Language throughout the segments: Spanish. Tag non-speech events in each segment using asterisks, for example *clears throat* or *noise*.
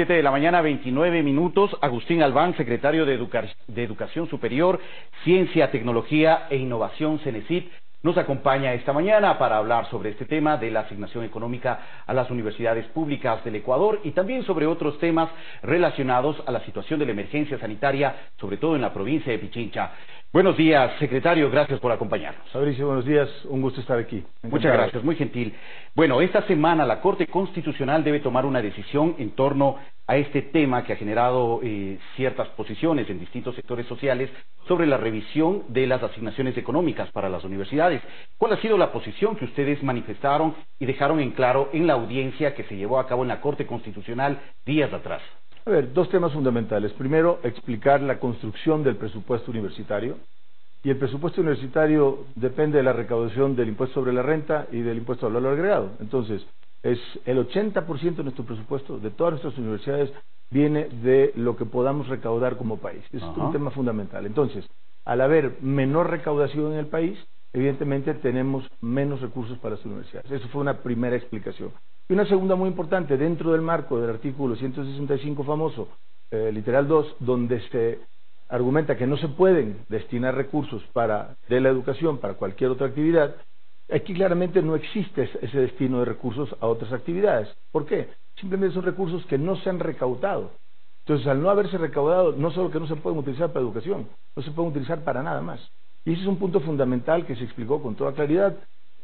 7 de la mañana, 29 minutos. Agustín Albán, secretario de, Educación Superior, Ciencia, Tecnología e Innovación, CENESIT, nos acompaña esta mañana para hablar sobre este tema de la asignación económica a las universidades públicas del Ecuador y también sobre otros temas relacionados a la situación de la emergencia sanitaria, sobre todo en la provincia de Pichincha. Buenos días, secretario, gracias por acompañarnos. Fabricio, buenos días, un gusto estar aquí. Muchas gracias, muy gentil. Bueno, esta semana la Corte Constitucional debe tomar una decisión en torno a este tema que ha generado eh, ciertas posiciones en distintos sectores sociales sobre la revisión de las asignaciones económicas para las universidades. ¿Cuál ha sido la posición que ustedes manifestaron y dejaron en claro en la audiencia que se llevó a cabo en la Corte Constitucional días atrás? A ver, dos temas fundamentales. Primero, explicar la construcción del presupuesto universitario. Y el presupuesto universitario depende de la recaudación del impuesto sobre la renta y del impuesto al valor agregado. Entonces, es el 80% de nuestro presupuesto, de todas nuestras universidades, viene de lo que podamos recaudar como país. Es un tema fundamental. Entonces, al haber menor recaudación en el país, evidentemente tenemos menos recursos para las universidades. Eso fue una primera explicación. Y una segunda muy importante, dentro del marco del artículo 165 famoso, eh, literal 2, donde se argumenta que no se pueden destinar recursos para, de la educación para cualquier otra actividad, aquí claramente no existe ese destino de recursos a otras actividades. ¿Por qué? Simplemente son recursos que no se han recaudado. Entonces, al no haberse recaudado, no solo que no se pueden utilizar para educación, no se pueden utilizar para nada más. Y ese es un punto fundamental que se explicó con toda claridad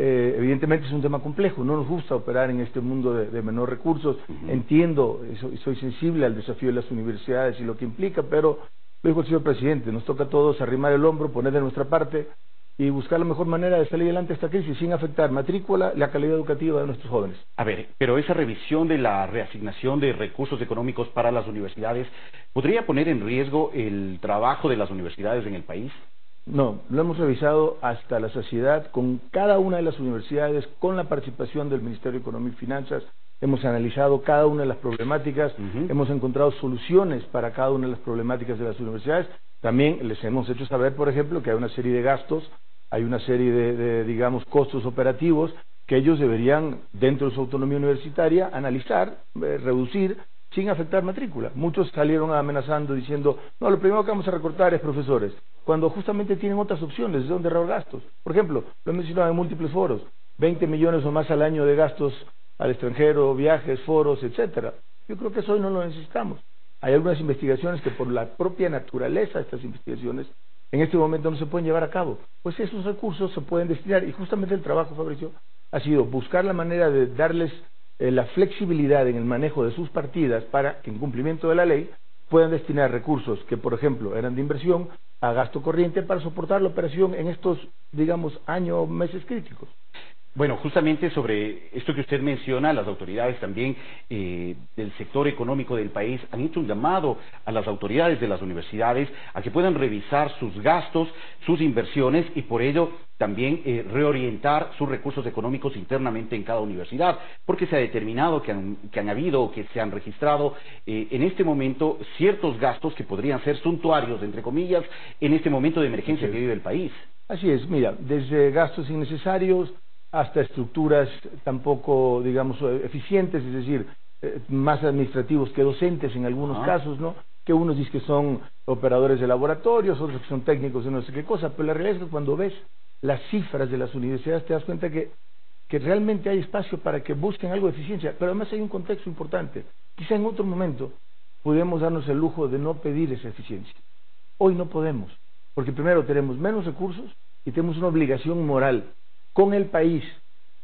eh, evidentemente es un tema complejo, no nos gusta operar en este mundo de, menor recursos, entiendo, y soy sensible al desafío de las universidades y lo que implica, pero lo dijo el señor presidente, nos toca a todos arrimar el hombro, poner de nuestra parte y buscar la mejor manera de salir adelante de esta crisis sin afectar matrícula la calidad educativa de nuestros jóvenes. A ver, pero esa revisión de la reasignación de recursos económicos para las universidades podría poner en riesgo el trabajo de las universidades en el país. No, lo hemos revisado hasta la saciedad con cada una de las universidades, con la participación del Ministerio de Economía y Finanzas. Hemos analizado cada una de las problemáticas, hemos encontrado soluciones para cada una de las problemáticas de las universidades. También les hemos hecho saber, por ejemplo, que hay una serie de gastos, hay una serie de, digamos, costos operativos que ellos deberían, dentro de su autonomía universitaria, analizar, eh, reducir sin afectar matrícula. Muchos salieron amenazando diciendo, no, lo primero que vamos a recortar es profesores, cuando justamente tienen otras opciones de dónde ahorrar gastos. Por ejemplo, lo he mencionado en múltiples foros, 20 millones o más al año de gastos al extranjero, viajes, foros, etcétera. Yo creo que eso hoy no lo necesitamos. Hay algunas investigaciones que por la propia naturaleza de estas investigaciones en este momento no se pueden llevar a cabo. Pues esos recursos se pueden destinar y justamente el trabajo, Fabricio, ha sido buscar la manera de darles eh, la flexibilidad en el manejo de sus partidas para que en cumplimiento de la ley puedan destinar recursos que, por ejemplo, eran de inversión a gasto corriente para soportar la operación en estos, digamos, años meses críticos. Bueno, justamente sobre esto que usted menciona, las autoridades también eh, del sector económico del país han hecho un llamado a las autoridades de las universidades a que puedan revisar sus gastos, sus inversiones y por ello también eh, reorientar sus recursos económicos internamente en cada universidad, porque se ha determinado que han, habido o que se han registrado eh, en este momento ciertos gastos que podrían ser suntuarios, entre comillas, en este momento de emergencia que vive el país. Así es, mira, desde gastos innecesarios, hasta estructuras tampoco, digamos, eficientes, es decir, eh, más administrativos que docentes en algunos casos, ¿no? Que unos dicen que son operadores de laboratorios, otros que son técnicos de no sé qué cosa, pero la realidad es que cuando ves las cifras de las universidades te das cuenta que, que realmente hay espacio para que busquen algo de eficiencia, pero además hay un contexto importante. Quizá en otro momento podemos darnos el lujo de no pedir esa eficiencia. Hoy no podemos, porque primero tenemos menos recursos y tenemos una obligación moral con el país,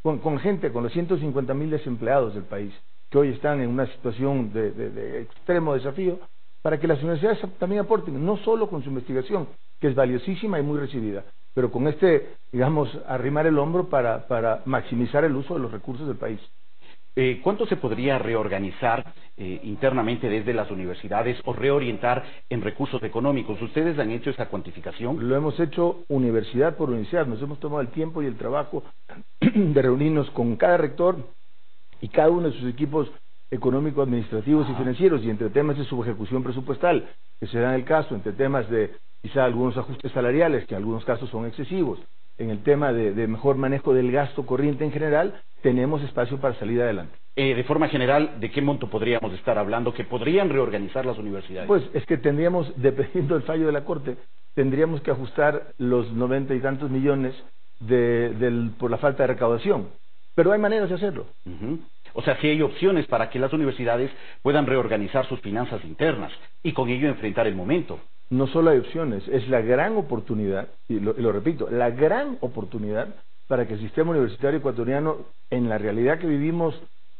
con, gente, con los 150 mil desempleados del país, que hoy están en una situación de, extremo desafío, para que las universidades también aporten, no solo con su investigación, que es valiosísima y muy recibida, pero con este, digamos, arrimar el hombro para, para maximizar el uso de los recursos del país. Eh, ¿Cuánto se podría reorganizar eh, internamente desde las universidades o reorientar en recursos económicos? ¿Ustedes han hecho esa cuantificación? Lo hemos hecho universidad por universidad. Nos hemos tomado el tiempo y el trabajo *clears throat* de reunirnos con cada rector y cada uno de sus equipos económicos, administrativos y financieros y entre temas de su ejecución presupuestal, que se dan el caso, entre temas de quizá algunos ajustes salariales, que en algunos casos son excesivos, en el tema de, mejor manejo del gasto corriente en general, tenemos espacio para salir adelante. eh, de forma general, ¿de qué monto podríamos estar hablando que podrían reorganizar las universidades? Pues es que tendríamos, *laughs* dependiendo del fallo de la Corte, tendríamos que ajustar los noventa y tantos millones de, por la falta de recaudación. Pero hay maneras de hacerlo. O sea, sí hay opciones para que las universidades puedan reorganizar sus finanzas internas y con ello enfrentar el momento. No solo hay opciones, es la gran oportunidad, y lo, y lo repito, la gran oportunidad para que el sistema universitario ecuatoriano, en la realidad que vivimos,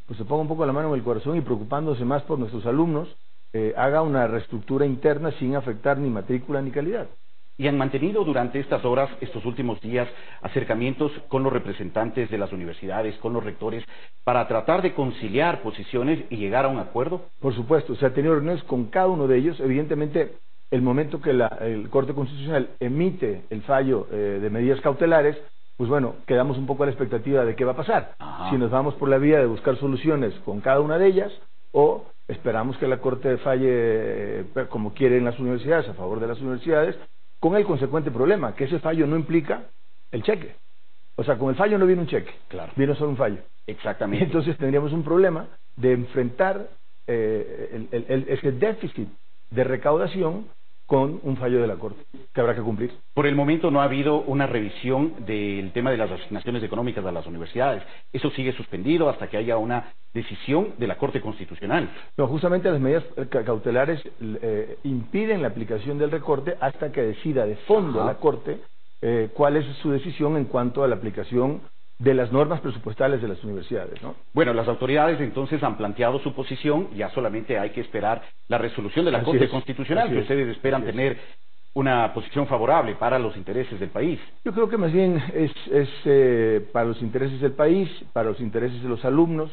pues se ponga un poco la mano en el corazón y preocupándose más por nuestros alumnos, eh, haga una reestructura interna sin afectar ni matrícula ni calidad. Y han mantenido durante estas horas, estos últimos días, acercamientos con los representantes de las universidades, con los rectores, para tratar de conciliar posiciones y llegar a un acuerdo. Por supuesto, se ha tenido reuniones con cada uno de ellos. Evidentemente, el momento que la, el Corte Constitucional emite el fallo eh, de medidas cautelares, pues bueno, quedamos un poco a la expectativa de qué va a pasar. Si nos vamos por la vía de buscar soluciones con cada una de ellas o esperamos que la Corte falle eh, como quieren las universidades, a favor de las universidades, con el consecuente problema, que ese fallo no implica el cheque. O sea, con el fallo no viene un cheque, claro. viene solo un fallo. Exactamente. Entonces tendríamos un problema de enfrentar eh, ese déficit de recaudación con un fallo de la Corte que habrá que cumplir. Por el momento no ha habido una revisión del tema de las asignaciones económicas a las universidades. Eso sigue suspendido hasta que haya una decisión de la Corte Constitucional. No, justamente las medidas cautelares eh, impiden la aplicación del recorte hasta que decida de fondo la Corte eh, cuál es su decisión en cuanto a la aplicación de las normas presupuestales de las universidades. ¿no? Bueno, las autoridades entonces han planteado su posición, ya solamente hay que esperar la resolución de la Corte Constitucional, que ustedes esperan tener una posición favorable para los intereses del país. Yo creo que más bien es, es eh, para los intereses del país, para los intereses de los alumnos,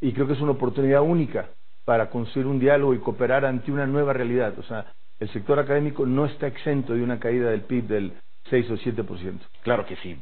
y creo que es una oportunidad única para construir un diálogo y cooperar ante una nueva realidad. O sea, el sector académico no está exento de una caída del PIB del 6 o 7%. Claro que sí.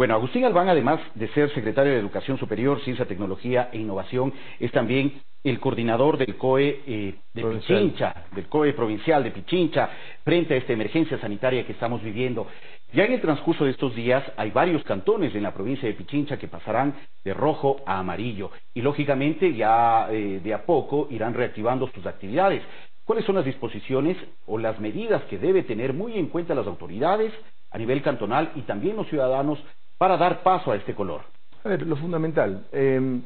Bueno, Agustín Albán, además de ser secretario de Educación Superior, Ciencia, Tecnología e Innovación, es también el coordinador del COE eh, de Pichincha, del COE provincial de Pichincha, frente a esta emergencia sanitaria que estamos viviendo. Ya en el transcurso de estos días hay varios cantones en la provincia de Pichincha que pasarán de rojo a amarillo y lógicamente ya eh, de a poco irán reactivando sus actividades. ¿Cuáles son las disposiciones o las medidas que debe tener muy en cuenta las autoridades a nivel cantonal y también los ciudadanos para dar paso a este color? A ver, lo fundamental, em,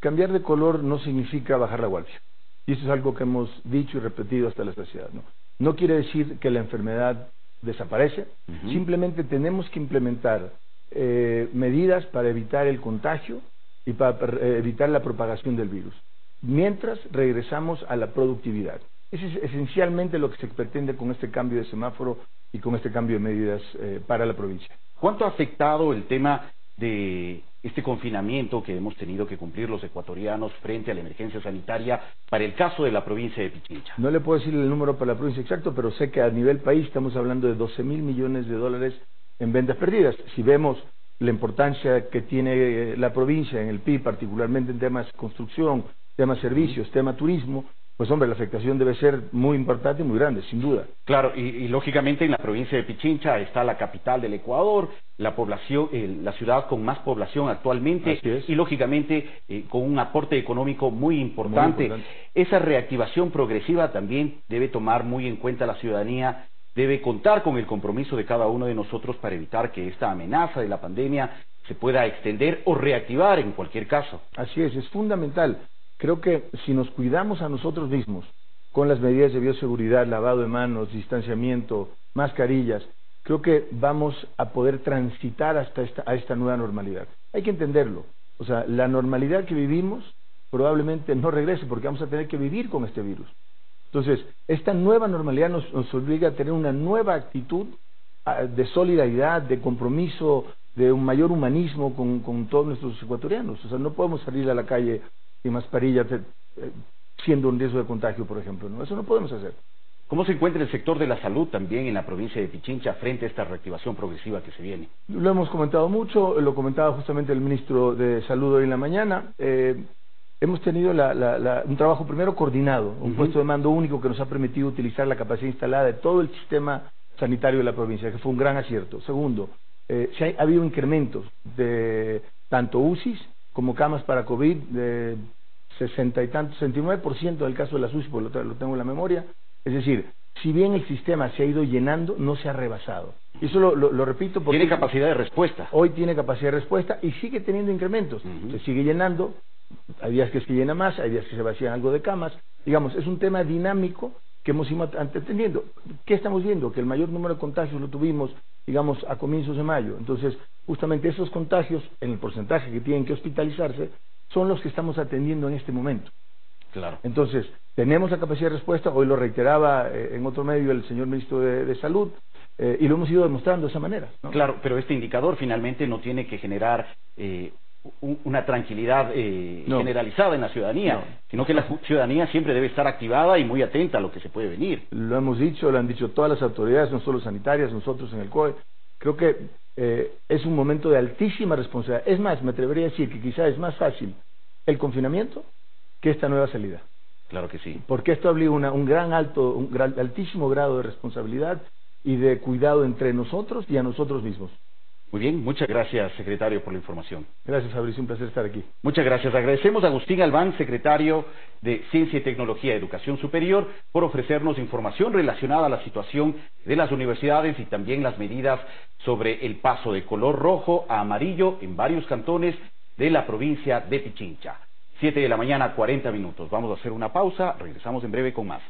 cambiar de color no significa bajar la guardia. Y eso es algo que hemos dicho y repetido hasta la saciedad. ¿no? no quiere decir que la enfermedad desaparece, simplemente tenemos que implementar eh, medidas para evitar el contagio y para eh, evitar la propagación del virus, mientras regresamos a la productividad. Eso es esencialmente lo que se pretende con este cambio de semáforo y con este cambio de medidas eh, para la provincia. ¿Cuánto ha afectado el tema de este confinamiento que hemos tenido que cumplir los ecuatorianos frente a la emergencia sanitaria para el caso de la provincia de Pichincha? No le puedo decir el número para la provincia exacto, pero sé que a nivel país estamos hablando de 12 mil millones de dólares en ventas perdidas. Si vemos la importancia que tiene eh, la provincia en el PIB, particularmente en temas construcción, temas servicios, tema turismo, pues hombre, la afectación debe ser muy importante y muy grande, sin duda. Claro, y, lógicamente en la provincia de Pichincha está la capital del Ecuador, la población, eh, la ciudad con más población actualmente y lógicamente eh, con un aporte económico muy importante. Esa reactivación progresiva también debe tomar muy en cuenta la ciudadanía, debe contar con el compromiso de cada uno de nosotros para evitar que esta amenaza de la pandemia se pueda extender o reactivar en cualquier caso. Así es, es fundamental Creo que si nos cuidamos a nosotros mismos con las medidas de bioseguridad, lavado de manos, distanciamiento, mascarillas, creo que vamos a poder transitar hasta esta, a esta nueva normalidad. Hay que entenderlo. O sea, la normalidad que vivimos probablemente no regrese porque vamos a tener que vivir con este virus. Entonces, esta nueva normalidad nos, obliga a tener una nueva actitud de solidaridad, de compromiso, de un mayor humanismo con todos nuestros ecuatorianos. O sea, no podemos salir a la calle y mascarilla eh, siendo un riesgo de contagio, por ejemplo. ¿no? Eso no podemos hacer. ¿Cómo se encuentra el sector de la salud también en la provincia de Pichincha frente a esta reactivación progresiva que se viene? Lo hemos comentado mucho, lo comentaba justamente el ministro de Salud hoy en la mañana. Eh, hemos tenido un trabajo primero coordinado, un puesto de mando único que nos ha permitido utilizar la capacidad instalada de todo el sistema sanitario de la provincia, que fue un gran acierto. Segundo, eh, ha, ha habido incrementos de tanto UCIs como camas para COVID de 60 y tantos, 69% del caso de la SUSI, porque lo, lo tengo en la memoria. Es decir, si bien el sistema se ha ido llenando, no se ha rebasado. Y eso lo, lo, repito porque... Tiene capacidad de respuesta. Hoy tiene capacidad de respuesta y sigue teniendo incrementos. Se sigue llenando, hay días que se llena más, hay días que se vacían algo de camas. Digamos, es un tema dinámico que hemos ido entendiendo. ¿Qué estamos viendo? Que el mayor número de contagios lo tuvimos, digamos, a comienzos de mayo. Entonces, justamente esos contagios, en el porcentaje que tienen que hospitalizarse, son los que estamos atendiendo en este momento. Claro. Entonces, tenemos la capacidad de respuesta, hoy lo reiteraba eh, en otro medio el señor ministro de, Salud, eh, y lo hemos ido demostrando de esa manera. Claro, pero este indicador finalmente no tiene que generar eh, una tranquilidad generalizada en la ciudadanía, sino que la ciudadanía siempre debe estar activada y muy atenta a lo que se puede venir. Lo hemos dicho, lo han dicho todas las autoridades, no solo sanitarias, nosotros en el COE. Creo que es un momento de altísima responsabilidad. Es más, me atrevería a decir que quizá es más fácil el confinamiento que esta nueva salida. Claro que sí. Porque esto obliga una, un gran alto, un gran, altísimo grado de responsabilidad y de cuidado entre nosotros y a nosotros mismos. Muy bien, muchas gracias, secretario, por la información. Gracias, Fabricio, un placer estar aquí. Muchas gracias. Agradecemos a Agustín Albán, secretario de Ciencia y Tecnología de Educación Superior, por ofrecernos información relacionada a la situación de las universidades y también las medidas sobre el paso de color rojo a amarillo en varios cantones de la provincia de Pichincha. 7 de la mañana, 40 minutos. Vamos a hacer una pausa, regresamos en breve con más.